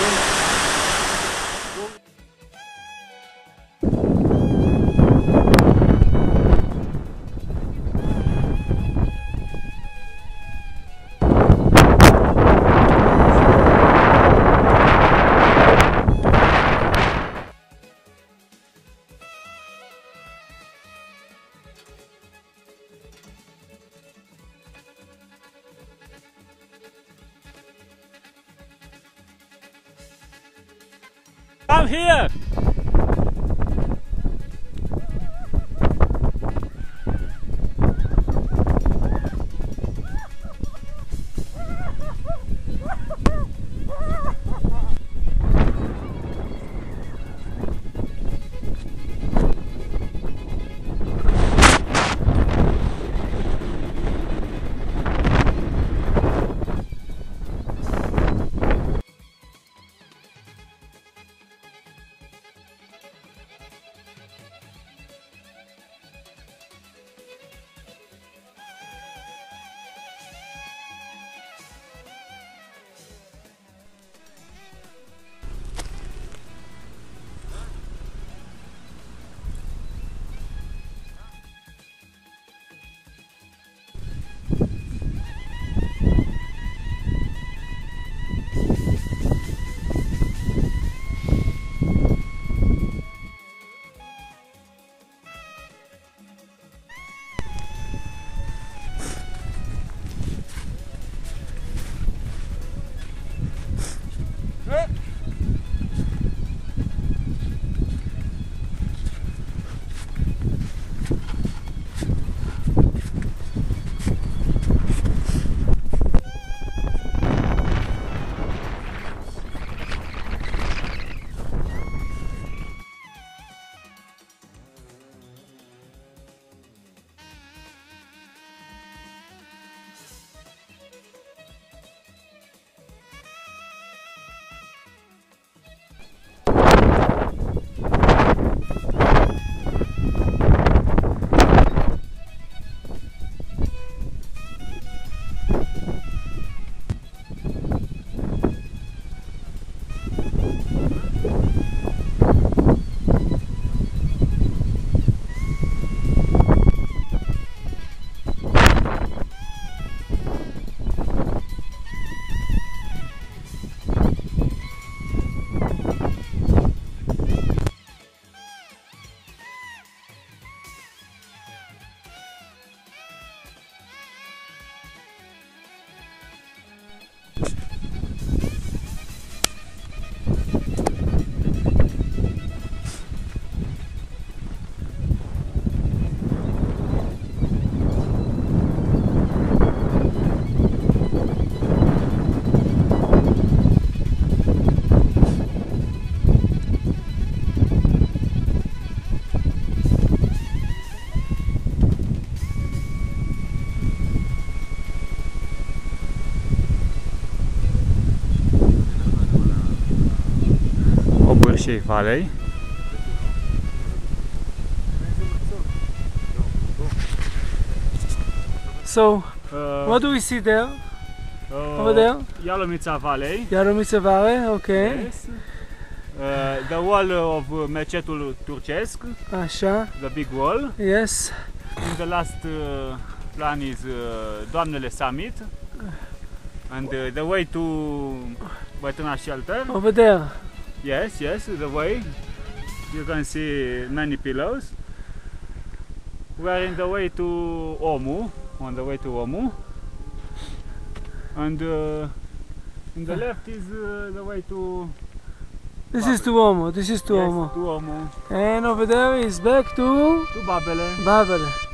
Thank you. Obursiei Valley. So, Uh, what do we see there? uh, Over there? Yalomița Valley. Yaromitsa Valley, okay. Yes. Uh, the wall of uh, Mecetul Turcesc, Așa, the big wall. yes. In the last uh, plan is uh, Doamnele Summit. And uh, the way to Bătâna Shelter. Over there. Yes, yes, the way. You can see many pillows. We are in the way to Omu, on the way to Omu. And uh, in the left is uh, the way to This is Tuomo, this is yes, Tuomo. to Omu, And over there is back to to Babele. Babele.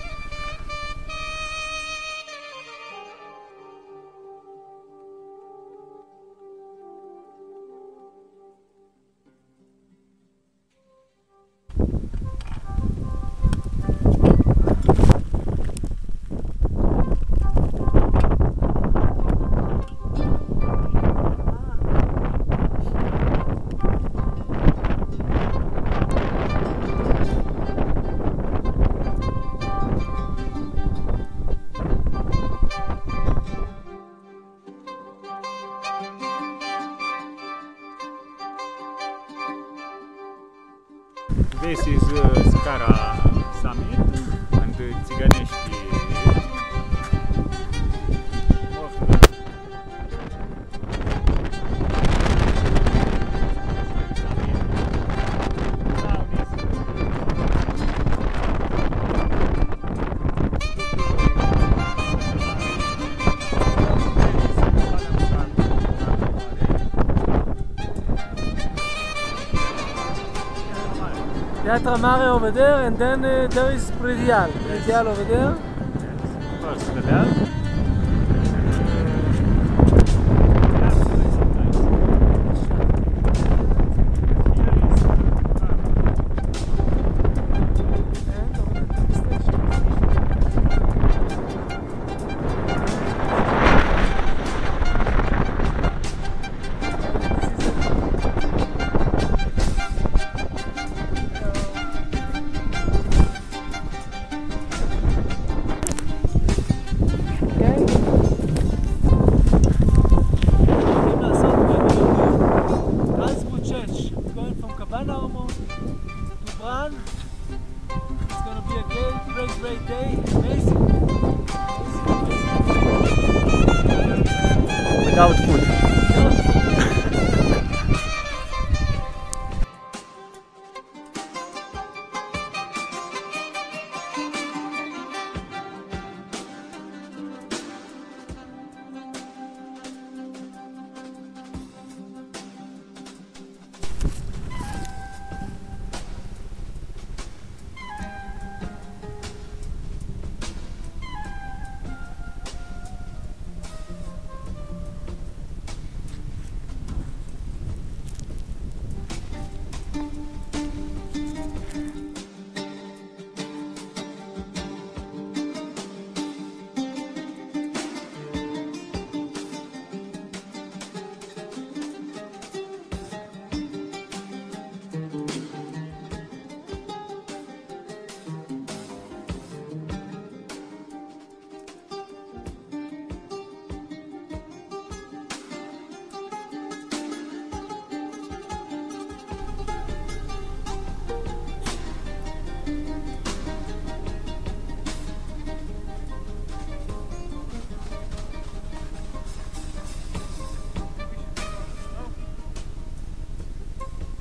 This is uh, Scara Summit and uh, Yatra Mare over there, and then uh, there is Predeal. Predeal over there. Course, the bell.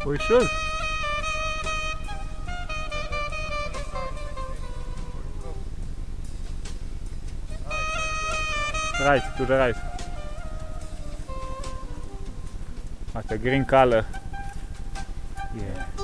We should. Right, to the right. What a green color. Yeah.